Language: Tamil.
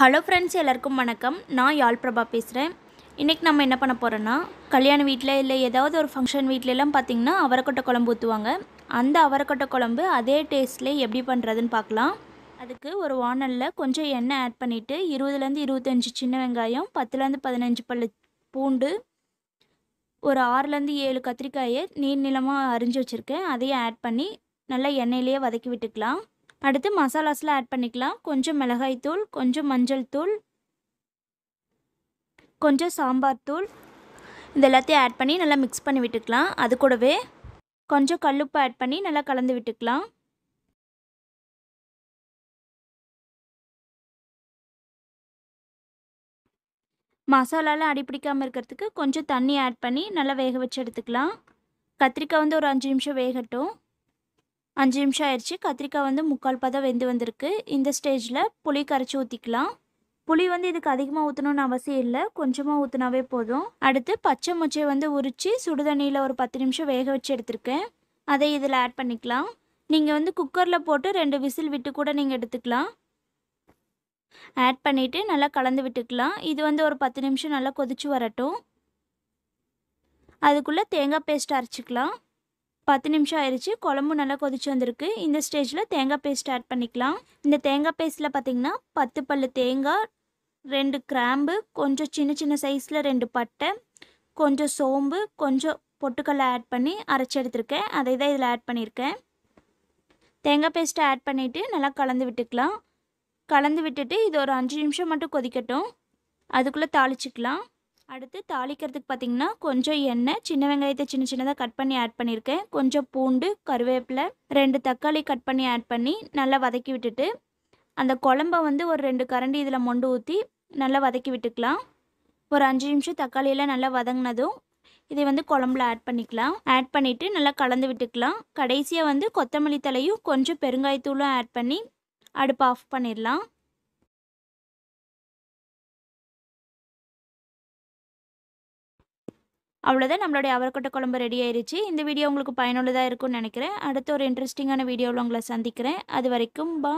ஹலோ ஃப்ரெண்ட்ஸ் எல்லாருக்கும் வணக்கம். நான் யாழ் பிரபா பேசுகிறேன் இன்றைக்கி நம்ம என்ன பண்ண போகிறோன்னா கல்யாண வீட்டில் இல்லை ஏதாவது ஒரு ஃபங்க்ஷன் வீட்லலாம் பார்த்திங்கன்னா அவரைக்கொட்டை குழம்பு ஊற்றுவாங்க அந்த அவரைக்கொட்டை குழம்பு அதே டேஸ்ட்லேயே எப்படி பண்ணுறதுன்னு பார்க்கலாம் அதுக்கு ஒரு வானலில் கொஞ்சம் எண்ணெய் ஆட் பண்ணிவிட்டு இருபதுலேருந்து இருபத்தஞ்சி சின்ன வெங்காயம் பத்துலேருந்து பதினஞ்சு பல்லு பூண்டு ஒரு ஆறுலேருந்து ஏழு கத்திரிக்காயை நீர் நிலமாக அரிஞ்சு வச்சுருக்கேன். அதையும் ஆட் பண்ணி நல்லா எண்ணெயிலேயே வதக்கி விட்டுக்கலாம். அடுத்து மசாலாஸ்லாம் ஆட் பண்ணிக்கலாம். கொஞ்சம் மிளகாய் தூள் கொஞ்சம் மஞ்சள் தூள் கொஞ்சம் சாம்பார் தூள். இது எல்லாத்தையும் ஆட் பண்ணி நல்லா மிக்ஸ் பண்ணி விட்டுக்கலாம். அது கூடவே கொஞ்சம் கல்லுப்பு ஆட் பண்ணி நல்லா கலந்து விட்டுக்கலாம். மசாலாலாம் அடிப்பிடிக்காமல் இருக்கிறதுக்கு கொஞ்சம் தண்ணி ஆட் பண்ணி நல்லா வேக வச்சு எடுத்துக்கலாம். கத்திரிக்காய் வந்து ஒரு அஞ்சு நிமிஷம் வேகட்டும். அஞ்சு நிமிஷம் ஆயிடுச்சு. கத்திரிக்காய் வந்து முக்கால் பதம் வெந்து வந்திருக்கு. இந்த ஸ்டேஜில் புளி கரைச்சி ஊற்றிக்கலாம் புளி வந்து இதுக்கு அதிகமாக ஊற்றணும்னு அவசியம் இல்லை. கொஞ்சமாக ஊற்றினாவே போதும். அடுத்து பச்சை முச்சையை வந்து உரித்து சுடுதண்ணியில் ஒரு பத்து நிமிஷம் வேக வச்சு எடுத்திருக்கேன். அதை இதில் ஆட் பண்ணிக்கலாம். நீங்கள் வந்து குக்கரில் போட்டு ரெண்டு விசில் விட்டு கூட நீங்கள் எடுத்துக்கலாம். ஆட் பண்ணிவிட்டு நல்லா கலந்து விட்டுக்கலாம். இது வந்து ஒரு பத்து நிமிஷம் நல்லா கொதிச்சு வரட்டும். அதுக்குள்ளே தேங்காய் பேஸ்ட் அரைச்சிக்கலாம். பத்து நிமிஷம் ஆயிடுச்சு குழம்பு நல்லா கொதிச்சு வந்திருக்கு. இந்த ஸ்டேஜில் தேங்காய் பேஸ்ட் ஆட் பண்ணிக்கலாம். இந்த தேங்காய் பேஸ்ட்டில் பார்த்திங்கன்னா பத்து பல்லு தேங்காய் ரெண்டு கிராம்பு கொஞ்சம் சின்ன சின்ன சைஸில் ரெண்டு பட்டை கொஞ்சம் சோம்பு கொஞ்சம் பொட்டுக்கல்லை ஆட் பண்ணி அரைச்சி எடுத்திருக்கேன். அதை தான் இதில் ஆட் பண்ணியிருக்கேன். தேங்காய் பேஸ்ட்டை ஆட் பண்ணிவிட்டு நல்லா கலந்து விட்டுக்கலாம். கலந்து விட்டுட்டு இது ஒரு அஞ்சு நிமிஷம் மட்டும் கொதிக்கட்டும். அதுக்குள்ளே தாளிச்சிக்கலாம். அடுத்து தாளிக்கிறதுக்கு பார்த்திங்கன்னா கொஞ்சம் எண்ணெய் சின்ன வெங்காயத்தை சின்ன சின்னதாக கட் பண்ணி ஆட் பண்ணியிருக்கேன். கொஞ்சம் பூண்டு கருவேப்பிலை ரெண்டு தக்காளி கட் பண்ணி ஆட் பண்ணி நல்லா வதக்கி விட்டுட்டு அந்த குழம்ப வந்து ஒரு ரெண்டு கரண்டி இதில் மொண்டு ஊற்றி நல்லா வதக்கி விட்டுக்கலாம். ஒரு அஞ்சு நிமிஷம் தக்காளியெல்லாம் நல்லா வதங்கினதும் இதை வந்து குழம்புல ஆட் பண்ணிக்கலாம். ஆட் பண்ணிவிட்டு நல்லா கலந்து விட்டுக்கலாம். கடைசியாக வந்து கொத்தமல்லி தலையும் கொஞ்சம் பெருங்காயத்தூளும் ஆட் பண்ணி அடுப்பு ஆஃப் பண்ணிடலாம். அவ்வளோதான் நம்மளுடைய அவரக்கொட்டை குழம்பு ரெடி ஆயிடுச்சு இந்த வீடியோ உங்களுக்கு பயனுள்ளதாக இருக்கும்னு நினைக்கிறேன். அடுத்த ஒரு இன்ட்ரெஸ்டிங்கான வீடியோவில் உங்களை சந்திக்கிறேன். அது வரைக்கும் பா